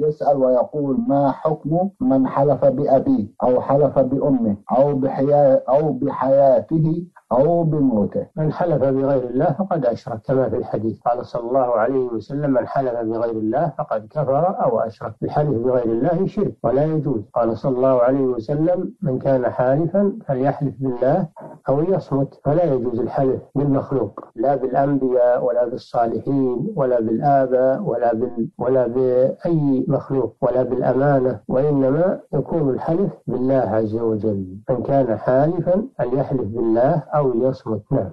يسأل ويقول ما حكم من حلف بأبيه أو حلف بأمه أو بحياة أو بحياته أو بموته. من حلف بغير الله فقد أشرك كما في الحديث. قال صلى الله عليه وسلم من حلف بغير الله فقد كفر أو أشرك. الحلف بغير الله شرك ولا يجوز. قال صلى الله عليه وسلم من كان حالفا فليحلف بالله أو يصمت فلا يجوز الحلف بالمخلوق. لا بالأنبياء ولا بالصالحين ولا بالآباء ولا بال ولا بأي مخلوق ولا بالأمانة وإنما يكون الحلف بالله عز وجل. من كان حالفا فليحلف بالله أو يصمت. نعم.